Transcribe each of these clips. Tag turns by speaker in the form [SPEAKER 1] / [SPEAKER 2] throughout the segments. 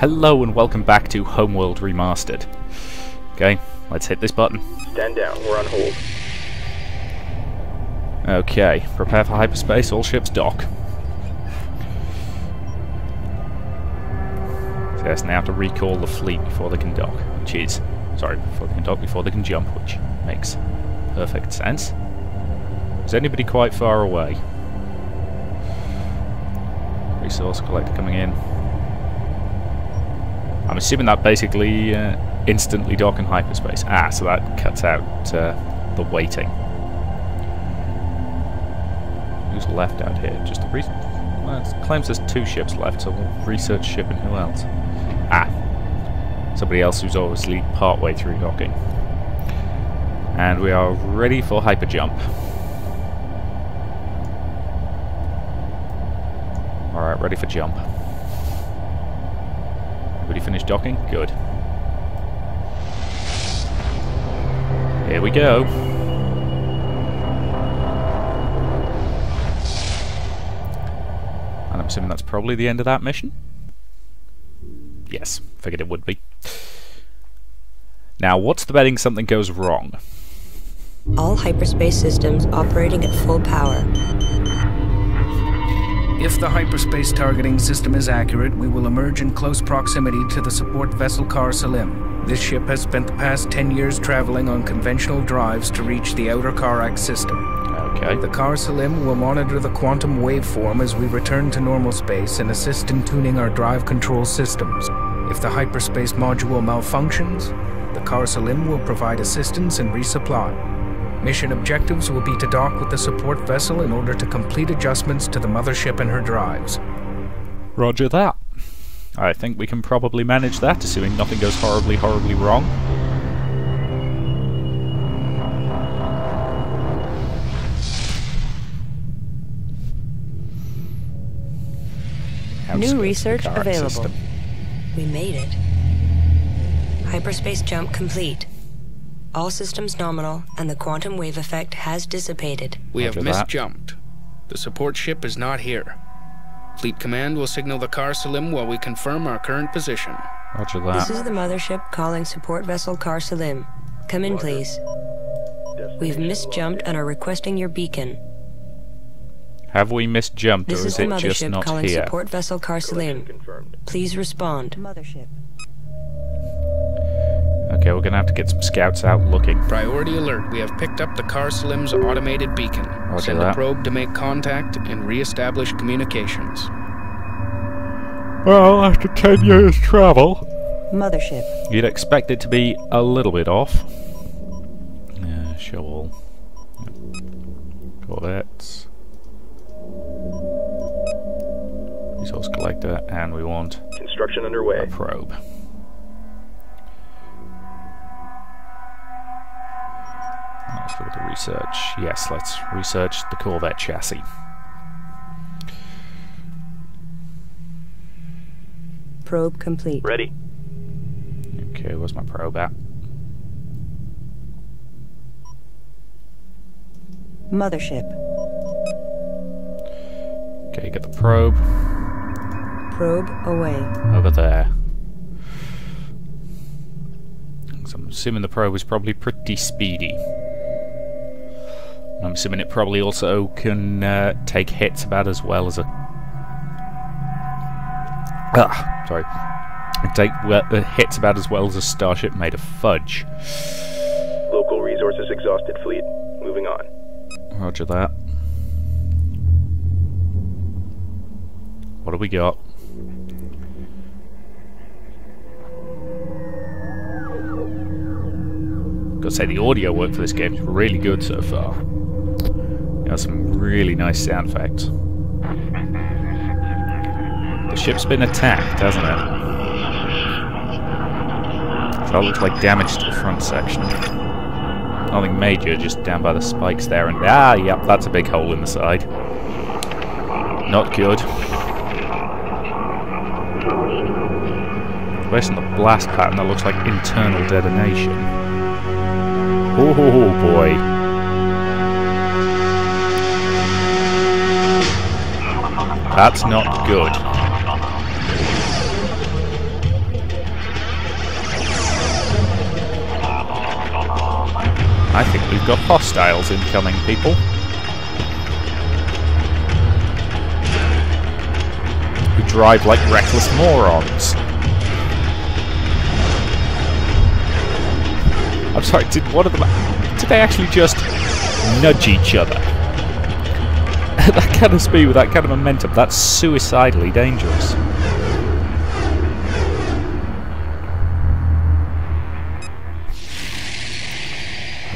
[SPEAKER 1] Hello and welcome back to Homeworld Remastered. Okay, let's hit this button.
[SPEAKER 2] Stand down. We're on hold.
[SPEAKER 1] Okay, prepare for hyperspace, all ships dock. Yes, now to recall the fleet before they can dock, which is, sorry, before they can dock, before they can jump, which makes perfect sense. Is anybody quite far away? Resource collector coming in. I'm assuming that basically uh, instantly dock in hyperspace. Ah, so that cuts out uh, the waiting. Who's left out here? Just the reason. Well, it claims there's two ships left, so we'll research ship and who else? Ah, somebody else who's obviously partway through docking. And we are ready for hyper jump. Alright, ready for jump. Everybody finished docking? Good. Here we go. And I'm assuming that's probably the end of that mission? Yes, figured it would be. Now, what's the betting something goes wrong?
[SPEAKER 3] All hyperspace systems operating at full power.
[SPEAKER 4] If the hyperspace targeting system is accurate, we will emerge in close proximity to the support vessel Khar-Selim. This ship has spent the past 10 years traveling on conventional drives to reach the outer Kharak system.
[SPEAKER 1] Okay.
[SPEAKER 4] The Khar-Selim will monitor the quantum waveform as we return to normal space and assist in tuning our drive control systems. If the hyperspace module malfunctions, the Khar-Selim will provide assistance and resupply. Mission objectives will be to dock with the support vessel in order to complete adjustments to the mothership and her drives.
[SPEAKER 1] Roger that. I think we can probably manage that, assuming nothing goes horribly, horribly wrong.
[SPEAKER 3] New research available.
[SPEAKER 1] system.
[SPEAKER 3] We made it. Hyperspace jump complete. All systems nominal, and the quantum wave effect has dissipated.
[SPEAKER 4] We have
[SPEAKER 1] Roger that.
[SPEAKER 4] misjumped. The support ship is not here. Fleet Command will signal the Khar-Selim while we confirm our current position.
[SPEAKER 1] Roger
[SPEAKER 3] This
[SPEAKER 1] that.
[SPEAKER 3] is the mothership calling support vessel Khar-Selim. Come in, please. We've misjumped and are requesting your beacon.
[SPEAKER 1] Have we misjumped,
[SPEAKER 3] This
[SPEAKER 1] or
[SPEAKER 3] is
[SPEAKER 1] is
[SPEAKER 3] the
[SPEAKER 1] it just
[SPEAKER 3] mothership calling support vessel
[SPEAKER 2] Khar-Selim.
[SPEAKER 3] Please respond.
[SPEAKER 5] Mothership.
[SPEAKER 1] Okay, we're gonna have to get some scouts out looking.
[SPEAKER 4] Priority alert. We have picked up the Khar-Selim's automated beacon.
[SPEAKER 1] Roger
[SPEAKER 4] Send
[SPEAKER 1] that.
[SPEAKER 4] a probe to make contact and re-establish communications.
[SPEAKER 1] Well, after 10 years travel,
[SPEAKER 5] Mothership.
[SPEAKER 1] you'd expect it to be a little bit off. Yeah, show all. Corvettes. Resource collector, and we want
[SPEAKER 2] Construction underway.
[SPEAKER 1] a probe. Let's look at the research. Yes, let's research the Corvette chassis.
[SPEAKER 3] Probe complete.
[SPEAKER 2] Ready.
[SPEAKER 1] Okay, where's my probe at?
[SPEAKER 5] Mothership.
[SPEAKER 1] Okay, get the probe
[SPEAKER 3] Probe away.
[SPEAKER 1] over there. So I'm assuming the probe is probably pretty speedy. I'm assuming it probably also can uh, take hits about as well as a. Ah, sorry. Take uh, hits about as well as a starship made of fudge.
[SPEAKER 2] Local resources exhausted. Fleet. Moving on.
[SPEAKER 1] Roger that. What do we got? Gotta say, the audio work for this game is really good so far. Has some really nice sound effects. The ship's been attacked, hasn't it? That looks like damage to the front section. Nothing major, just down by the spikes there, and ah, yep, that's a big hole in the side. Not good. Based on the blast pattern, that looks like internal detonation. Oh boy. That's not good. I think we've got hostiles incoming, people. Who drive like reckless morons. I'm sorry, did one of them... Did they actually just nudge each other? that kind of speed with that kind of momentum, that's suicidally dangerous.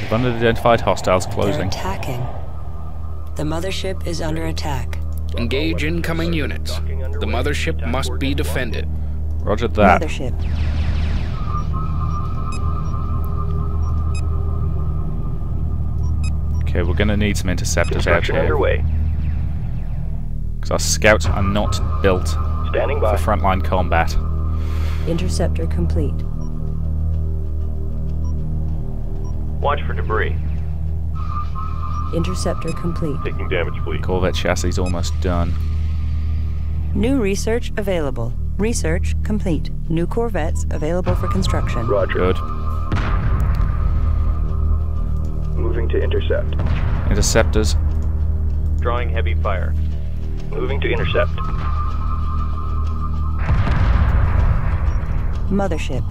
[SPEAKER 1] We've unidentified hostiles
[SPEAKER 3] They're
[SPEAKER 1] closing.
[SPEAKER 3] attacking. The mothership is under attack.
[SPEAKER 4] Engage incoming units. The mothership must be defended.
[SPEAKER 1] Roger that.
[SPEAKER 5] Mothership.
[SPEAKER 1] Okay, we're gonna need some interceptors out
[SPEAKER 2] Construction
[SPEAKER 1] here.
[SPEAKER 2] underway.
[SPEAKER 1] Because our scouts are not built
[SPEAKER 2] Standing
[SPEAKER 1] for
[SPEAKER 2] by.
[SPEAKER 1] frontline combat.
[SPEAKER 5] Interceptor complete.
[SPEAKER 2] Watch for debris.
[SPEAKER 5] Interceptor complete.
[SPEAKER 2] Taking damage, fleet.
[SPEAKER 1] Corvette chassis almost done.
[SPEAKER 5] New research available. Research complete. New corvettes available for construction.
[SPEAKER 2] Roger.
[SPEAKER 1] Good.
[SPEAKER 2] Moving to intercept.
[SPEAKER 1] Interceptors.
[SPEAKER 2] Drawing heavy fire. Moving to intercept.
[SPEAKER 5] Mothership.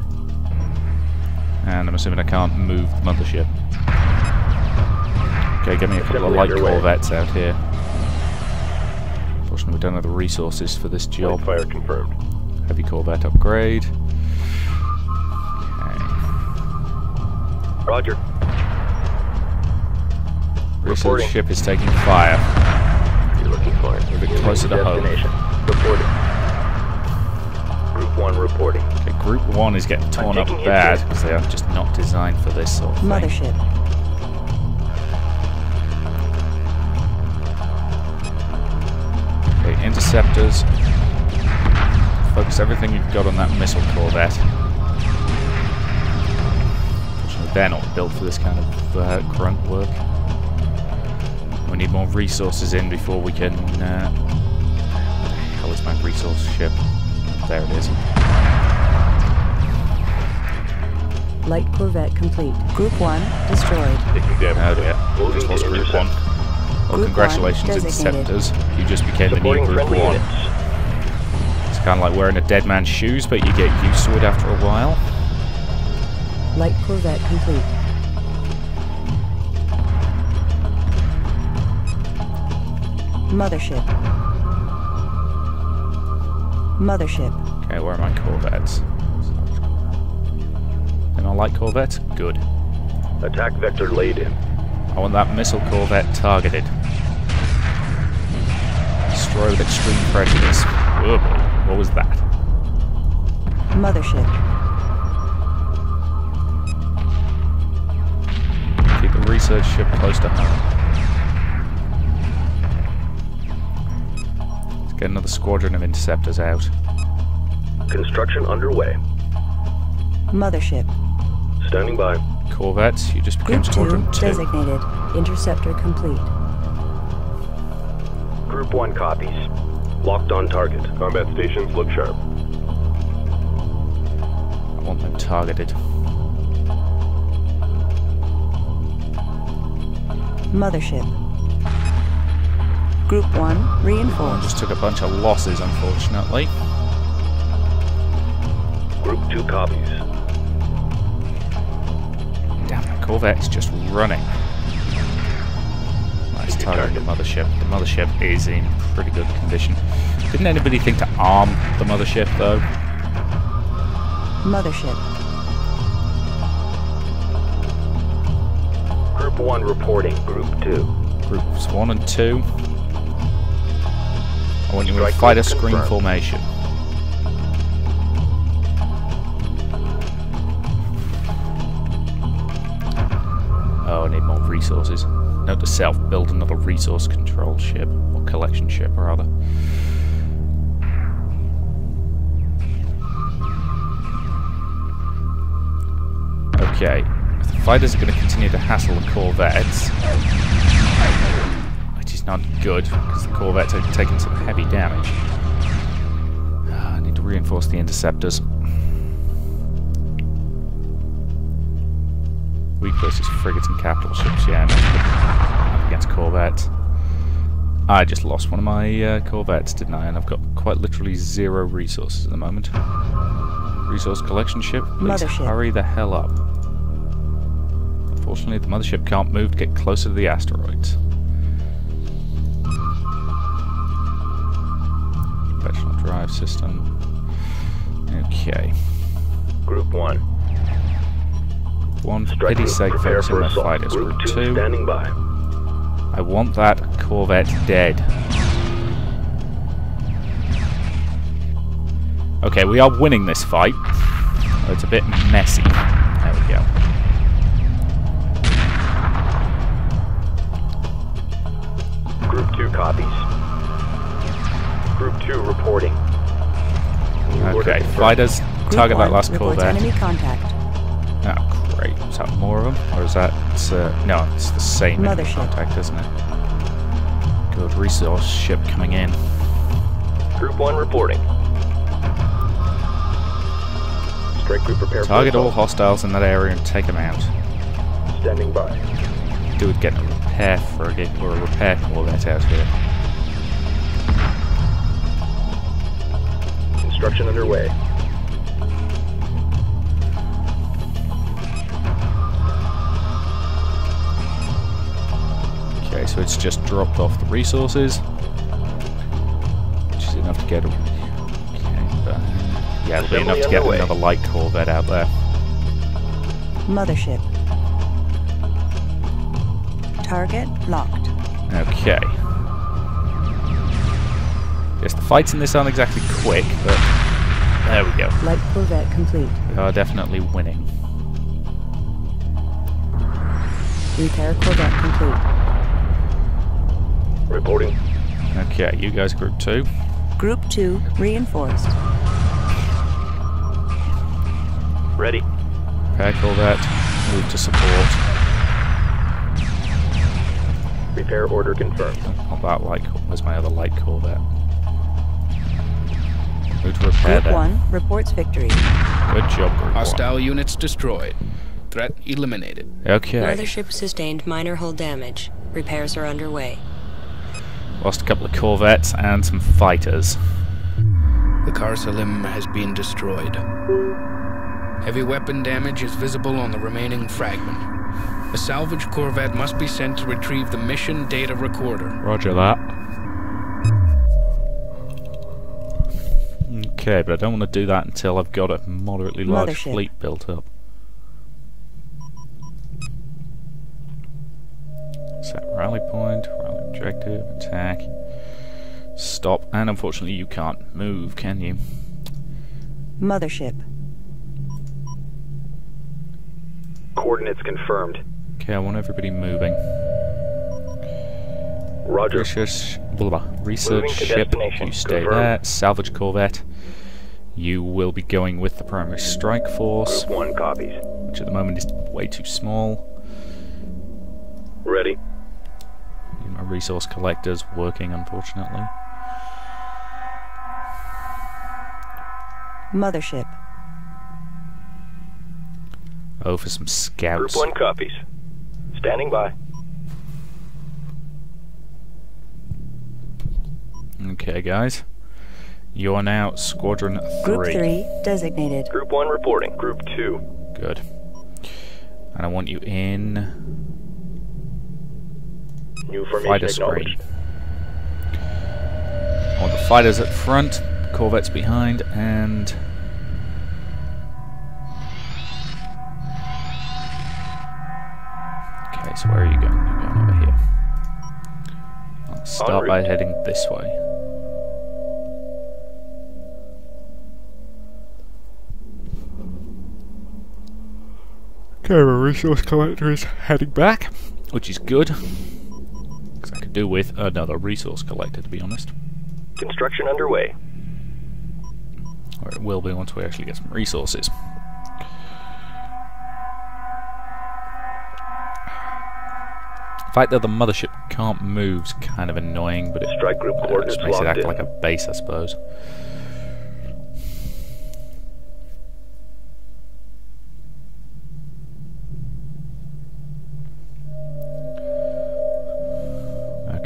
[SPEAKER 1] And I'm assuming I can't move the mothership. Okay, get me a couple of light
[SPEAKER 2] underway.
[SPEAKER 1] corvettes out here. Unfortunately, we don't have the resources for this
[SPEAKER 2] Light
[SPEAKER 1] job.
[SPEAKER 2] fire confirmed.
[SPEAKER 1] Heavy corvette upgrade. Okay.
[SPEAKER 2] Roger.
[SPEAKER 1] Research
[SPEAKER 2] Reporting.
[SPEAKER 1] ship is taking fire.
[SPEAKER 2] You're looking for it.
[SPEAKER 1] A bit closer to home.
[SPEAKER 2] destination. Reporting. Group 1 reporting.
[SPEAKER 1] Okay, group 1 is getting torn up bad because they are just not designed for this sort of thing.
[SPEAKER 5] Mothership.
[SPEAKER 1] Okay, interceptors. Focus everything you've got on that missile corvette. Unfortunately, they're not built for this kind of uh, grunt work. We need more resources in before we can. Uh, how is my resource ship? There it is.
[SPEAKER 5] Light corvette complete. Group 1 destroyed.
[SPEAKER 2] Taking damage.
[SPEAKER 1] Oh dear.
[SPEAKER 2] Moving
[SPEAKER 1] Just lost group 1. Well,
[SPEAKER 5] Group
[SPEAKER 1] congratulations,
[SPEAKER 5] one designated.
[SPEAKER 1] interceptors. You just became the new group
[SPEAKER 2] friendly
[SPEAKER 1] 1. It's kind of like wearing a dead man's shoes, but you get used to it after a while.
[SPEAKER 5] Light corvette complete. Mothership. Mothership.
[SPEAKER 1] Okay, where are my corvettes? And I like corvettes? Good.
[SPEAKER 2] Attack vector laid in.
[SPEAKER 1] I want that missile corvette targeted. Destroy with extreme prejudice. Oh boy, what was that?
[SPEAKER 5] Mothership.
[SPEAKER 1] Keep the research ship close to home. Get another squadron of interceptors out.
[SPEAKER 2] Construction underway.
[SPEAKER 5] Mothership.
[SPEAKER 2] Standing by.
[SPEAKER 1] Corvettes, you just became
[SPEAKER 5] Group 2
[SPEAKER 1] 2.
[SPEAKER 5] designated. Interceptor complete.
[SPEAKER 2] Group 1 copies. Locked on target. Combat stations look sharp.
[SPEAKER 1] I want them targeted.
[SPEAKER 5] Mothership. Group 1
[SPEAKER 1] I
[SPEAKER 5] reinforced.
[SPEAKER 1] just took a bunch of losses, unfortunately.
[SPEAKER 2] Group 2 copies.
[SPEAKER 1] Damn, the Corvette's just running. Nice targeting the mothership. The mothership is in pretty good condition. Didn't anybody think to arm the mothership, though?
[SPEAKER 5] Mothership.
[SPEAKER 2] Group 1 reporting. Group 2.
[SPEAKER 1] Groups 1 and 2. I want you in
[SPEAKER 2] Strike
[SPEAKER 1] fighter
[SPEAKER 2] group
[SPEAKER 1] screen
[SPEAKER 2] confirmed.
[SPEAKER 1] formation. Oh, I need more resources. Note to self, build another resource control ship, or collection ship, rather. Okay, if the fighters are going to continue to hassle the corvettes, which is not good, because the corvettes are taking some heavy damage. Ah, I need to reinforce the interceptors. Weak versus frigates and capital ships, yeah. No, against corvettes. I just lost one of my uh, corvettes, didn't I? And I've got quite literally zero resources at the moment. Resource collection ship, please
[SPEAKER 5] Mothership.
[SPEAKER 1] hurry the hell up. Unfortunately, the mothership can't move to get closer to the asteroids. Drive system. Okay.
[SPEAKER 2] Group 1.
[SPEAKER 1] One, for
[SPEAKER 2] Strike
[SPEAKER 1] pity's sake, on
[SPEAKER 2] for
[SPEAKER 1] their
[SPEAKER 2] assault.
[SPEAKER 1] fighters.
[SPEAKER 2] Group
[SPEAKER 1] Group
[SPEAKER 2] 2
[SPEAKER 1] 2,
[SPEAKER 2] standing by.
[SPEAKER 1] I want that Corvette dead. Okay, we are winning this fight. It's a bit messy. Okay,
[SPEAKER 2] confirmed.
[SPEAKER 1] fighters, target that last
[SPEAKER 5] call
[SPEAKER 1] Corvette.
[SPEAKER 5] enemy contact.
[SPEAKER 1] Oh, great. Is that more of them? Or is that... Uh, no, it's the same enemy
[SPEAKER 5] Mothership.
[SPEAKER 1] contact, isn't it? Good resource ship coming in.
[SPEAKER 2] Group 1 reporting. Strike group prepare
[SPEAKER 1] Target all hostiles in that area and take them out.
[SPEAKER 2] Standing by.
[SPEAKER 1] Do it getting a repair frigate or a repair Corvette out here.
[SPEAKER 2] Construction underway.
[SPEAKER 1] Okay, so it's just dropped off the resources. Which is enough to get... a- Okay, but, yeah, it'll be enough to get another light Corvette out there.
[SPEAKER 5] Mothership. Target locked.
[SPEAKER 1] Okay. Yes, the fights in this aren't exactly quick, but there we go.
[SPEAKER 5] Light Corvette complete.
[SPEAKER 1] We are definitely winning.
[SPEAKER 5] Repair Corvette complete.
[SPEAKER 2] Reporting.
[SPEAKER 1] Okay, you guys group two.
[SPEAKER 5] Group 2 reinforced.
[SPEAKER 2] Ready.
[SPEAKER 1] Repair Corvette, move to support.
[SPEAKER 2] Repair order confirmed.
[SPEAKER 1] Not that light Cor- Where's my other light Corvette? Move to repair
[SPEAKER 5] Group
[SPEAKER 1] that.
[SPEAKER 5] 1 reports victory.
[SPEAKER 1] Good job, group one.
[SPEAKER 4] Hostile units destroyed. Threat eliminated.
[SPEAKER 1] Okay.
[SPEAKER 3] Mothership sustained minor hull damage. Repairs are underway.
[SPEAKER 1] Lost a couple of corvettes and some fighters.
[SPEAKER 4] The Khar-Selim has been destroyed. Heavy weapon damage is visible on the remaining fragment. A salvage corvette must be sent to retrieve the mission data recorder.
[SPEAKER 1] Roger that. Okay, but I don't want to do that until I've got a moderately large
[SPEAKER 5] Mothership.
[SPEAKER 1] fleet built up. Set rally point, rally objective, attack, stop, and unfortunately you can't move, can you?
[SPEAKER 5] Mothership.
[SPEAKER 2] Coordinates confirmed.
[SPEAKER 1] Okay, I want everybody moving.
[SPEAKER 2] Roger.
[SPEAKER 1] Research, blah, blah, research ship, you stay
[SPEAKER 2] Confirmed.
[SPEAKER 1] there. Salvage corvette, you will be going with the primary strike force,
[SPEAKER 2] Group 1 copies.
[SPEAKER 1] which at the moment is way too small.
[SPEAKER 2] Ready.
[SPEAKER 1] My resource collector's working, unfortunately.
[SPEAKER 5] Mothership.
[SPEAKER 1] Oh, for some scouts.
[SPEAKER 2] Group
[SPEAKER 1] scouts.
[SPEAKER 2] 1 copies. Standing by.
[SPEAKER 1] Okay, guys. You are now Squadron 3.
[SPEAKER 5] Group 3 designated.
[SPEAKER 2] Group 1 reporting. Group 2.
[SPEAKER 1] Good. And I want you in
[SPEAKER 2] New formation
[SPEAKER 1] fighter screen.
[SPEAKER 2] acknowledged.
[SPEAKER 1] I want the fighters at front, corvettes behind, and... Okay, so where are you going? You're going over here. I'll start by heading this way. Okay, my resource collector is heading back, which is good. Because I could do with another resource collector, to be honest.
[SPEAKER 2] Construction underway.
[SPEAKER 1] Or it will be once we actually get some resources. The fact that the mothership can't move is kind of annoying, but it
[SPEAKER 2] Strike group
[SPEAKER 1] uh, just makes it act
[SPEAKER 2] in.
[SPEAKER 1] like a base, I suppose.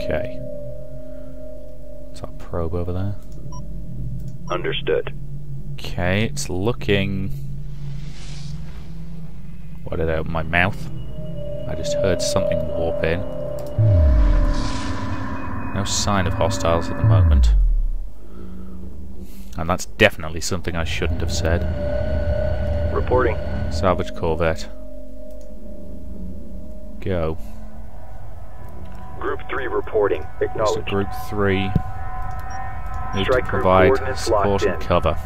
[SPEAKER 1] Okay. It's our probe over there.
[SPEAKER 2] Understood.
[SPEAKER 1] Okay, it's looking... What did I open my mouth? I just heard something warp in. No sign of hostiles at the moment. And that's definitely something I shouldn't have said.
[SPEAKER 2] Reporting.
[SPEAKER 1] Salvage corvette. Go.
[SPEAKER 2] Group 3 reporting.
[SPEAKER 1] So group 3 need to
[SPEAKER 2] Strike group
[SPEAKER 1] provide support and cover.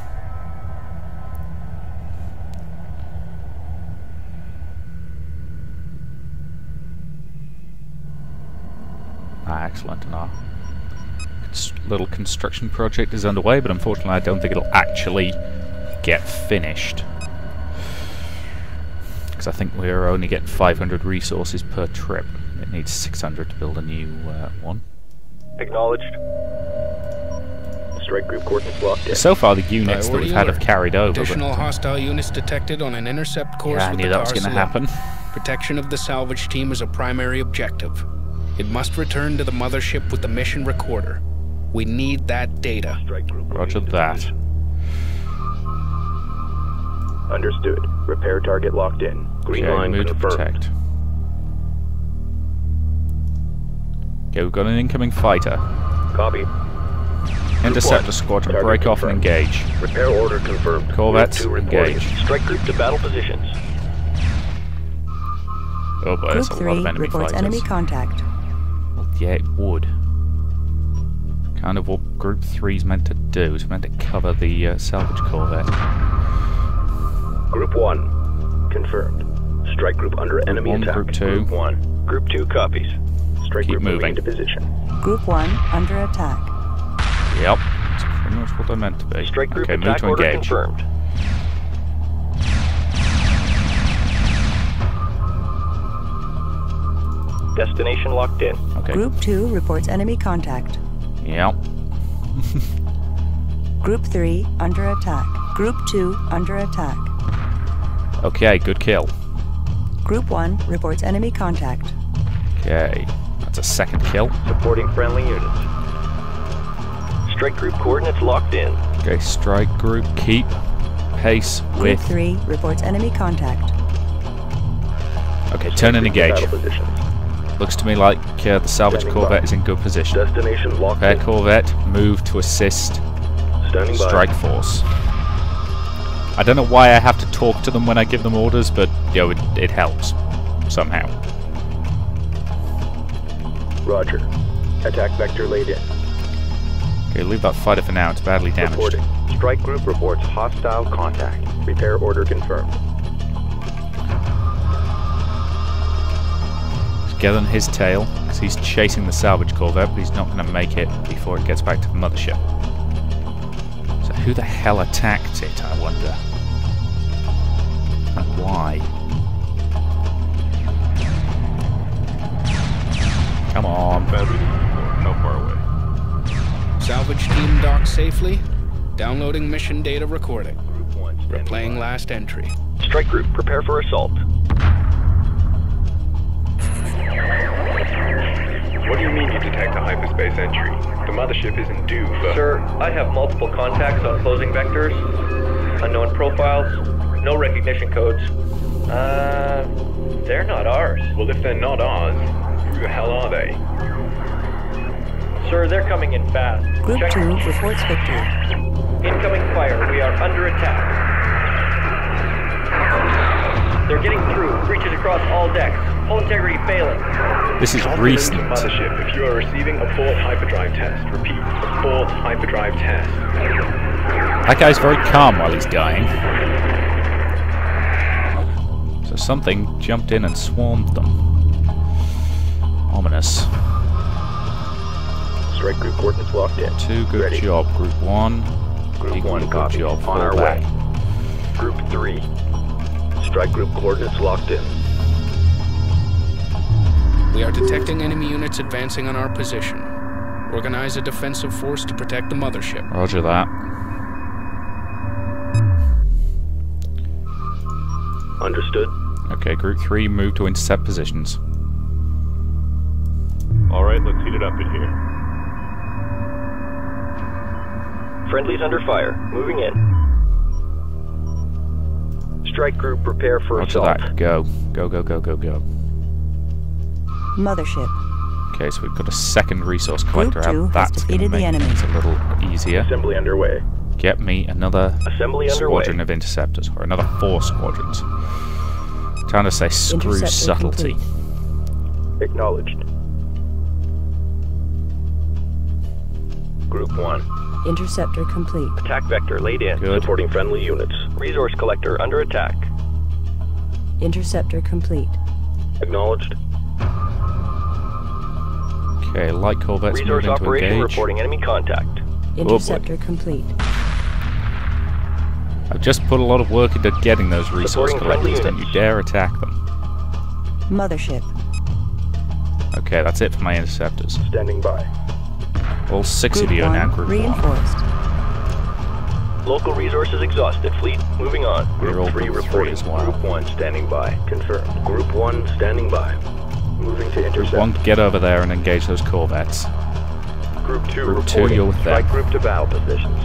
[SPEAKER 1] Ah, excellent. And our little construction project is underway, but unfortunately I don't think it'll actually get finished. Because I think we're only getting 500 resources per trip. It needs 600 to build a new uh, one.
[SPEAKER 2] Acknowledged. Strike group coordinates locked in.
[SPEAKER 1] So far, the units that we've had have carried over. But
[SPEAKER 4] hostile units detected on an intercept course
[SPEAKER 1] yeah, I knew that was going to happen.
[SPEAKER 4] Protection of the salvage team is a primary objective. It must return to the mothership with the mission recorder. We need that data.
[SPEAKER 1] Roger
[SPEAKER 2] moving to
[SPEAKER 1] that.
[SPEAKER 2] Position. Understood. Repair target locked in. Green
[SPEAKER 1] Okay,
[SPEAKER 2] line
[SPEAKER 1] move to
[SPEAKER 2] confirmed.
[SPEAKER 1] protect. Okay, we've got an incoming fighter.
[SPEAKER 2] Copy.
[SPEAKER 1] Intercept
[SPEAKER 2] one.
[SPEAKER 1] the squadron,
[SPEAKER 2] Target
[SPEAKER 1] break off and engage.
[SPEAKER 2] Repair order confirmed.
[SPEAKER 1] Corvettes,
[SPEAKER 2] Group 2
[SPEAKER 1] engage.
[SPEAKER 2] Strike group to battle positions.
[SPEAKER 1] Oh boy,
[SPEAKER 5] Group
[SPEAKER 1] there's a lot
[SPEAKER 5] 3
[SPEAKER 1] of enemy
[SPEAKER 5] reports
[SPEAKER 1] fighters.
[SPEAKER 5] enemy contact.
[SPEAKER 1] Well, yeah, it would. Kind of what Group 3's meant to do. It's meant to cover the uh, salvage corvette.
[SPEAKER 2] Group 1. Confirmed. Strike group under enemy
[SPEAKER 1] one,
[SPEAKER 2] attack.
[SPEAKER 1] group two.
[SPEAKER 2] Group 1. Group 2 copies. Strike
[SPEAKER 1] Keep
[SPEAKER 2] group
[SPEAKER 1] moving.
[SPEAKER 2] into position.
[SPEAKER 5] Group 1 under attack.
[SPEAKER 1] Yep, that's pretty much what they're meant to be.
[SPEAKER 2] Strike group
[SPEAKER 1] okay, move
[SPEAKER 2] attack
[SPEAKER 1] to
[SPEAKER 2] order
[SPEAKER 1] engage.
[SPEAKER 2] confirmed. Destination locked in.
[SPEAKER 1] Okay,
[SPEAKER 5] Group 2 reports enemy contact.
[SPEAKER 1] yep.
[SPEAKER 5] Group 3 under attack. Group 2 under attack.
[SPEAKER 1] Okay, good kill.
[SPEAKER 5] Group 1 reports enemy contact.
[SPEAKER 1] Okay, that's a second kill.
[SPEAKER 2] Supporting friendly units. Strike group coordinates locked in.
[SPEAKER 1] Okay, strike group, keep pace
[SPEAKER 5] Group
[SPEAKER 1] with.
[SPEAKER 5] 3 reports enemy contact.
[SPEAKER 1] Okay, turn and
[SPEAKER 2] Group to
[SPEAKER 1] engage. Looks to me like uh, the salvage
[SPEAKER 2] Standing
[SPEAKER 1] corvette
[SPEAKER 2] by.
[SPEAKER 1] is in good position.
[SPEAKER 2] Destination locked
[SPEAKER 1] Repair
[SPEAKER 2] in.
[SPEAKER 1] corvette, move to assist
[SPEAKER 2] Standing by.
[SPEAKER 1] strike force. I don't know why I have to talk to them when I give them orders, but you know, it, it helps somehow.
[SPEAKER 2] Roger. Attack vector laid in.
[SPEAKER 1] Okay, leave that fighter for now. It's badly damaged.
[SPEAKER 2] Reporting. Strike group reports hostile contact. Repair order confirmed.
[SPEAKER 1] Just get on his tail because he's chasing the salvage corvette, but he's not going to make it before it gets back to the mothership. So who the hell attacked it? I wonder. And why? Come on.
[SPEAKER 2] How far away?
[SPEAKER 4] Salvage team docked safely. Downloading mission data recording.
[SPEAKER 2] Group 1
[SPEAKER 4] Replaying last entry.
[SPEAKER 2] Strike group, prepare for assault.
[SPEAKER 6] What do you mean you detect a hyperspace entry? The mothership isn't due for...
[SPEAKER 7] Sir, I have multiple contacts on closing vectors, unknown profiles, no recognition codes. Uh, they're not ours.
[SPEAKER 6] Well, if they're not ours, who the hell are they?
[SPEAKER 7] Sir, they're coming in fast.
[SPEAKER 5] Group
[SPEAKER 7] Check
[SPEAKER 5] 2 reports victory.
[SPEAKER 7] incoming fire. We are under attack. They're getting through. Breaches across all decks. Hull integrity failing.
[SPEAKER 1] This is
[SPEAKER 6] Confidence
[SPEAKER 1] recent.
[SPEAKER 6] mothership if you are receiving a fourth hyperdrive test. Repeat, a fourth hyperdrive test.
[SPEAKER 1] That guy's very calm while he's dying. So something jumped in and swarmed them. Ominous.
[SPEAKER 2] Strike group coordinates locked in.
[SPEAKER 1] Two good
[SPEAKER 2] Ready.
[SPEAKER 1] job, group one.
[SPEAKER 2] Group
[SPEAKER 1] Equally
[SPEAKER 2] 1
[SPEAKER 1] good
[SPEAKER 2] copy.
[SPEAKER 1] job,
[SPEAKER 2] On
[SPEAKER 1] fall
[SPEAKER 2] our
[SPEAKER 1] back.
[SPEAKER 2] way. Group 3. Strike group coordinates locked in.
[SPEAKER 4] We are detecting enemy units advancing on our position. Organize a defensive force to protect the mothership.
[SPEAKER 1] Roger that.
[SPEAKER 2] Understood.
[SPEAKER 1] Okay, group three, move to intercept positions.
[SPEAKER 2] Alright, let's heat it up in here.
[SPEAKER 7] Friendly's under fire. Moving in. Strike group prepare for
[SPEAKER 1] Roger
[SPEAKER 7] assault.
[SPEAKER 1] that. Go. Go, go, go, go, go.
[SPEAKER 5] Mothership.
[SPEAKER 1] Okay, so we've got a second resource collector
[SPEAKER 5] two
[SPEAKER 1] out.
[SPEAKER 5] has
[SPEAKER 1] That's going to
[SPEAKER 5] defeated the
[SPEAKER 1] make
[SPEAKER 5] enemy.
[SPEAKER 1] things a little easier.
[SPEAKER 2] Assembly underway.
[SPEAKER 1] Get me another
[SPEAKER 7] Assembly underway.
[SPEAKER 1] squadron of interceptors, or another four squadrons. Trying to say screw subtlety.
[SPEAKER 5] complete.
[SPEAKER 2] Acknowledged. Group 1.
[SPEAKER 5] Interceptor complete.
[SPEAKER 7] Attack vector laid in.
[SPEAKER 1] Good.
[SPEAKER 2] Supporting friendly units.
[SPEAKER 7] Resource collector under attack.
[SPEAKER 5] Interceptor complete.
[SPEAKER 2] Acknowledged.
[SPEAKER 1] Okay, light corvettes
[SPEAKER 7] Resource
[SPEAKER 1] moving to
[SPEAKER 7] operation
[SPEAKER 1] engage.
[SPEAKER 7] reporting enemy contact.
[SPEAKER 5] Interceptor complete.
[SPEAKER 1] I've just put a lot of work into getting those resource
[SPEAKER 7] Supporting
[SPEAKER 1] collectors. Don't you dare attack them.
[SPEAKER 5] Mothership.
[SPEAKER 1] Okay, that's it for my interceptors.
[SPEAKER 2] Standing by.
[SPEAKER 1] All six
[SPEAKER 5] Group
[SPEAKER 1] of you are now
[SPEAKER 5] one
[SPEAKER 1] group one.
[SPEAKER 5] reinforced.
[SPEAKER 7] Local resources exhausted. Fleet moving on.
[SPEAKER 1] We're all
[SPEAKER 2] Group 3
[SPEAKER 1] group three
[SPEAKER 2] reporting.
[SPEAKER 1] as well.
[SPEAKER 2] Group 1 standing by. Confirmed. Group 1 standing by. Moving to
[SPEAKER 1] Group
[SPEAKER 2] intercept.
[SPEAKER 1] one, get over there and engage those corvettes.
[SPEAKER 2] Group 2
[SPEAKER 1] Group two,
[SPEAKER 2] reporting.
[SPEAKER 1] you're with them.
[SPEAKER 2] Strike group to battle positions.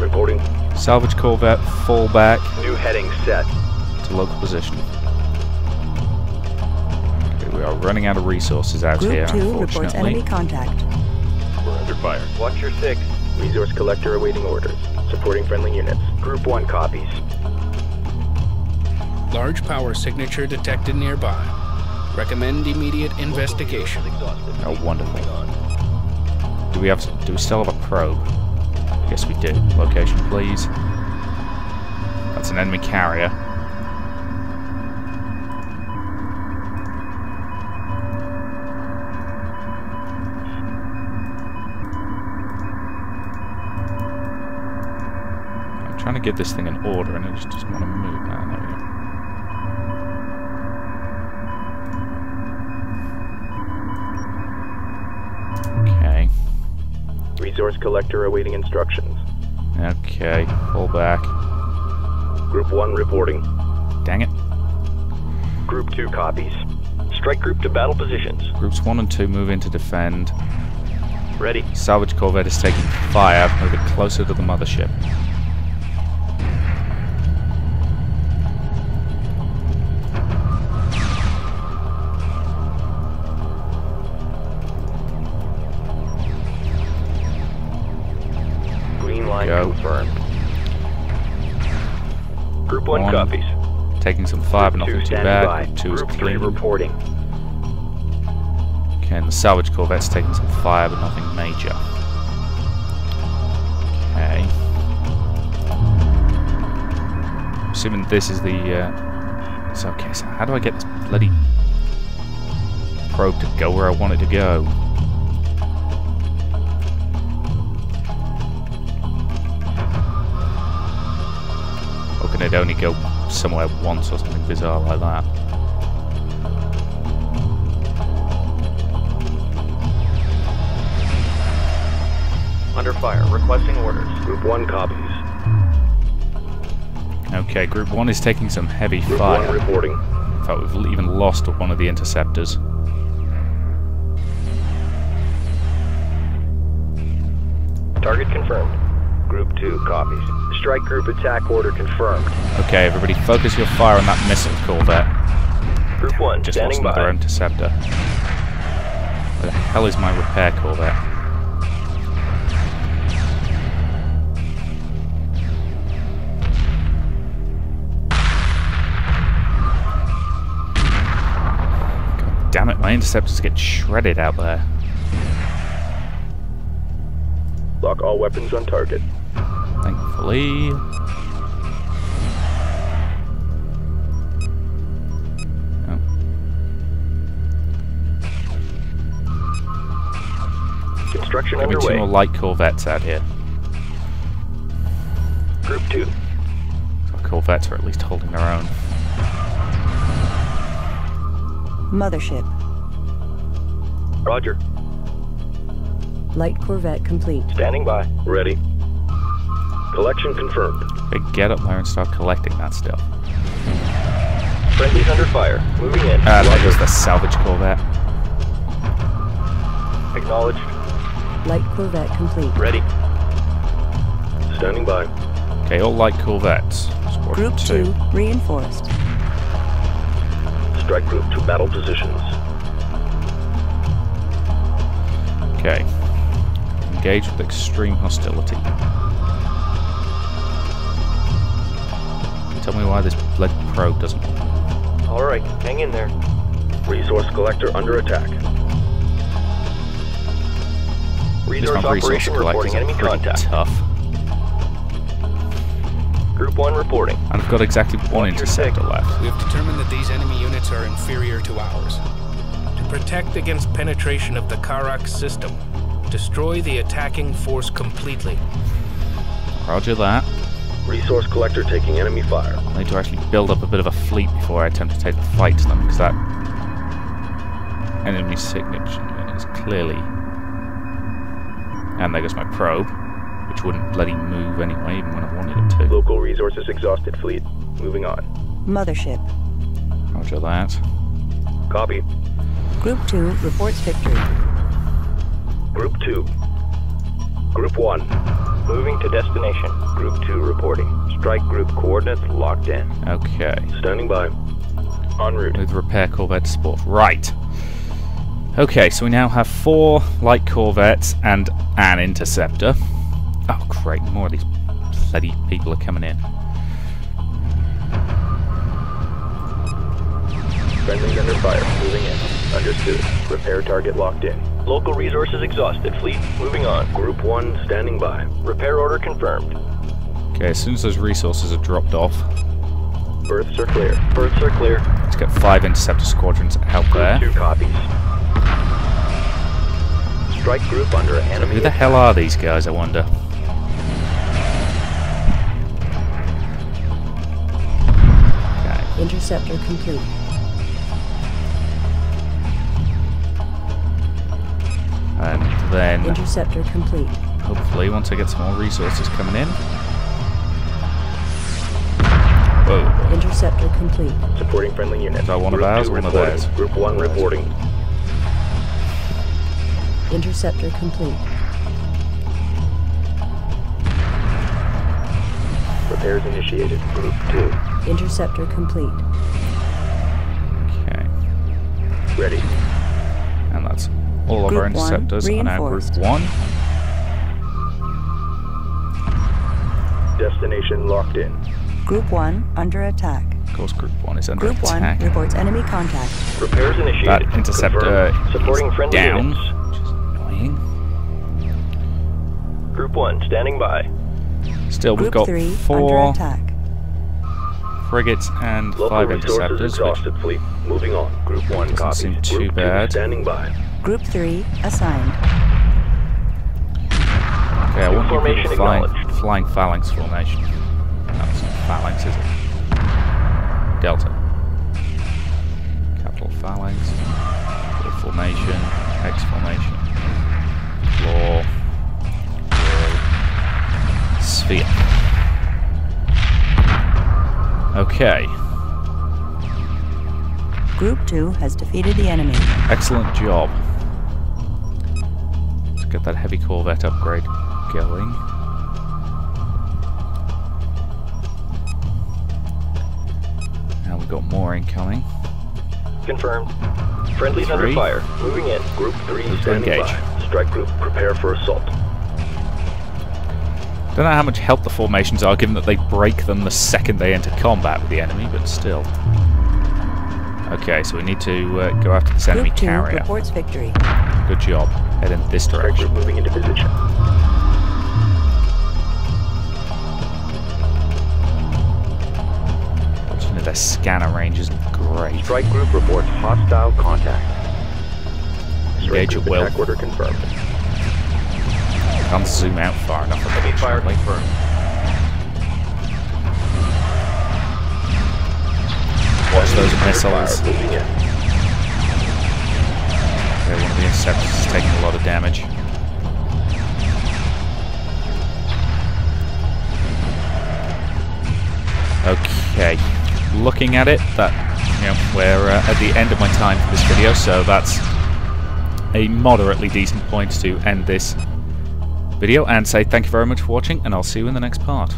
[SPEAKER 2] Reporting.
[SPEAKER 1] Salvage corvette, fall back
[SPEAKER 2] New heading set.
[SPEAKER 1] to local position. Okay, we are running out of resources out
[SPEAKER 5] Group
[SPEAKER 1] here,
[SPEAKER 5] 2 reports enemy contact.
[SPEAKER 2] We're under fire.
[SPEAKER 7] Watch your six.
[SPEAKER 2] Resource collector awaiting orders. Supporting friendly units. Group 1 copies.
[SPEAKER 4] Large power signature detected nearby. Recommend immediate investigation.
[SPEAKER 1] Oh, wonderful. Do we have? Do we still have a probe? Yes, we do. Location, please. That's an enemy carrier. I'm trying to get this thing in order, and it just doesn't want to move. Ah, there we go.
[SPEAKER 2] Resource collector awaiting instructions.
[SPEAKER 1] Okay. Pull back.
[SPEAKER 2] Group 1 reporting.
[SPEAKER 1] Dang it.
[SPEAKER 2] Group 2 copies.
[SPEAKER 7] Strike group to battle positions.
[SPEAKER 1] Groups 1 and 2 move in to defend.
[SPEAKER 7] Ready.
[SPEAKER 1] Salvage corvette is taking fire, moving closer to the mothership. Go.
[SPEAKER 2] confirmed.
[SPEAKER 7] Group 1
[SPEAKER 1] One.
[SPEAKER 7] copies.
[SPEAKER 1] Taking some fire, but
[SPEAKER 2] Group 2
[SPEAKER 1] nothing too bad.
[SPEAKER 2] by.
[SPEAKER 1] Group 2 is
[SPEAKER 2] Group 3
[SPEAKER 1] clean.
[SPEAKER 2] reporting.
[SPEAKER 1] Okay, and the salvage corvette's taking some fire, but nothing major. Okay. Assuming this is the. Uh, so, okay, so how do I get this bloody probe to go where I want it to go? Or can it only go somewhere once or something bizarre like that?
[SPEAKER 7] Under fire. Requesting orders.
[SPEAKER 2] Group 1 copies.
[SPEAKER 1] Okay, Group 1 is taking some heavy
[SPEAKER 2] Group
[SPEAKER 1] fire.
[SPEAKER 2] 1 reporting.
[SPEAKER 1] In fact, we've even lost one of the interceptors.
[SPEAKER 7] Target confirmed.
[SPEAKER 2] Group 2 copies. Strike group attack order confirmed.
[SPEAKER 1] Okay, everybody, focus your fire on that missile corvette.
[SPEAKER 7] Group 1
[SPEAKER 1] Just lost
[SPEAKER 7] standing
[SPEAKER 1] another
[SPEAKER 7] by.
[SPEAKER 1] interceptor. Where the hell is my repair corvette? God damn it, my interceptors get shredded out there.
[SPEAKER 2] Lock all weapons on target.
[SPEAKER 1] Thankfully. Oh,
[SPEAKER 7] Construction
[SPEAKER 1] give me two more light corvettes out here.
[SPEAKER 7] Group 2.
[SPEAKER 1] Our corvettes are at least holding their own.
[SPEAKER 5] Mothership.
[SPEAKER 7] Roger.
[SPEAKER 5] Light corvette complete.
[SPEAKER 7] Standing by.
[SPEAKER 2] Ready. Collection confirmed.
[SPEAKER 1] Okay, get up there and start collecting that stuff.
[SPEAKER 7] Friendly's under fire. Moving in.
[SPEAKER 1] Ah, there goes the salvage corvette.
[SPEAKER 7] Acknowledged.
[SPEAKER 5] Light Corvette complete.
[SPEAKER 7] Ready.
[SPEAKER 2] Standing by.
[SPEAKER 1] Okay, all light corvettes. Squadron
[SPEAKER 5] Group 2 reinforced.
[SPEAKER 2] Strike group to battle positions.
[SPEAKER 1] Okay. Engage with extreme hostility. Tell me why this blood probe doesn't work.
[SPEAKER 7] All right, hang in there.
[SPEAKER 2] Resource collector under attack.
[SPEAKER 7] Resource
[SPEAKER 1] my resource
[SPEAKER 7] operation reporting enemy contact.
[SPEAKER 1] tough.
[SPEAKER 7] Group 1 reporting.
[SPEAKER 1] And I've got exactly one
[SPEAKER 7] Watch your
[SPEAKER 1] interceptor left.
[SPEAKER 4] We have determined that these enemy units are inferior to ours. To protect against penetration of the Kharak system, destroy the attacking force completely.
[SPEAKER 1] Roger that.
[SPEAKER 2] Resource collector taking enemy fire.
[SPEAKER 1] I need to actually build up a bit of a fleet before I attempt to take the fight to them, because that enemy signature is clearly... And there goes my probe, which wouldn't bloody move anyway, even when I wanted it to.
[SPEAKER 2] Local resources exhausted fleet. Moving on.
[SPEAKER 5] Mothership.
[SPEAKER 1] Roger that.
[SPEAKER 2] Copy.
[SPEAKER 5] Group 2 reports victory.
[SPEAKER 2] Group 2. Group 1.
[SPEAKER 7] Moving to destination. Group 2 reporting. Strike group coordinates locked in.
[SPEAKER 1] Okay.
[SPEAKER 2] Standing by. En route.
[SPEAKER 1] With repair corvette support. Right. Okay, so we now have four light corvettes and an interceptor. Oh, great. More of these bloody people are coming in.
[SPEAKER 2] Friendly under fire. Moving in. Understood. Repair target locked in.
[SPEAKER 7] Local resources exhausted. Fleet moving on.
[SPEAKER 2] Group 1 standing by.
[SPEAKER 7] Repair order confirmed.
[SPEAKER 1] Okay, as soon as those resources are dropped off,
[SPEAKER 2] Berths are clear.
[SPEAKER 7] Berths are clear.
[SPEAKER 1] let's get five interceptor squadrons out
[SPEAKER 2] Group
[SPEAKER 1] there.
[SPEAKER 2] 2 copies. Strike group under enemy.
[SPEAKER 1] Who the hell are these guys, I wonder? Okay.
[SPEAKER 5] Interceptor complete.
[SPEAKER 1] Then,
[SPEAKER 5] Interceptor complete.
[SPEAKER 1] hopefully, once I get some more resources coming in. Whoa.
[SPEAKER 5] Interceptor complete.
[SPEAKER 2] Supporting friendly units.
[SPEAKER 1] Is that one of
[SPEAKER 2] Group
[SPEAKER 1] ours
[SPEAKER 2] two
[SPEAKER 1] or one of
[SPEAKER 2] reporting.
[SPEAKER 1] theirs?
[SPEAKER 2] Group 1 reporting.
[SPEAKER 5] Interceptor complete.
[SPEAKER 2] Repairs initiated. Group 2.
[SPEAKER 5] Interceptor complete.
[SPEAKER 1] Okay.
[SPEAKER 2] Ready.
[SPEAKER 1] And that's all of our
[SPEAKER 5] Group one,
[SPEAKER 1] interceptors on our group one.
[SPEAKER 2] Destination locked in.
[SPEAKER 5] Group 1 under attack.
[SPEAKER 1] Of course, group one is under
[SPEAKER 5] Group 1 reports enemy contact.
[SPEAKER 7] Repairs initiated.
[SPEAKER 1] That interceptor
[SPEAKER 7] Confirmed. Supporting
[SPEAKER 1] is
[SPEAKER 7] friendly
[SPEAKER 1] down,
[SPEAKER 7] units.
[SPEAKER 1] which is annoying.
[SPEAKER 7] Group 1 standing by.
[SPEAKER 1] Still, we've
[SPEAKER 5] Group
[SPEAKER 1] got
[SPEAKER 5] 3
[SPEAKER 1] four
[SPEAKER 5] under attack.
[SPEAKER 1] frigates and
[SPEAKER 2] Local
[SPEAKER 1] five
[SPEAKER 2] resources
[SPEAKER 1] interceptors, which
[SPEAKER 2] exhausted fleet. Moving on. Group 1
[SPEAKER 1] Doesn't
[SPEAKER 2] copies.
[SPEAKER 1] seem too
[SPEAKER 2] Group
[SPEAKER 1] bad.
[SPEAKER 2] standing by.
[SPEAKER 5] Group 3 assigned.
[SPEAKER 1] okay, I want you
[SPEAKER 7] formation
[SPEAKER 1] people flying,
[SPEAKER 7] acknowledged.
[SPEAKER 1] flying phalanx formation. That's not phalanx, is it? Delta. Capital phalanx. Full formation. X formation. Claw. Drill. Sphere. Okay.
[SPEAKER 5] Group 2 has defeated the enemy.
[SPEAKER 1] Excellent job. Let's get that heavy corvette upgrade going. Now we've got more incoming.
[SPEAKER 7] Confirmed. Friendly's
[SPEAKER 1] Three.
[SPEAKER 7] under fire. Moving in.
[SPEAKER 2] Group 3
[SPEAKER 1] Let's
[SPEAKER 2] standing
[SPEAKER 1] engage.
[SPEAKER 2] by. Strike group prepare for assault.
[SPEAKER 1] Don't know how much help the formations are, given that they break them the second they enter combat with the enemy, but still. Okay, so we need to uh, go after this enemy
[SPEAKER 5] Group 2
[SPEAKER 1] carrier.
[SPEAKER 5] reports victory.
[SPEAKER 1] Good job. Head in this direction.
[SPEAKER 2] moving into position.
[SPEAKER 1] Fortunately, their scanner range isn't great.
[SPEAKER 2] Strike group reports hostile contact.
[SPEAKER 1] Engage at will.
[SPEAKER 2] order confirmed.
[SPEAKER 1] Can't zoom out far enough.
[SPEAKER 7] Heavy fire confirmed.
[SPEAKER 1] Watch those missiles. Okay, one of the interceptors is taking a lot of damage. Okay, looking at it, that you know we're uh, at the end of my time for this video, so that's a moderately decent point to end this video and say thank you very much for watching and I'll see you in the next part.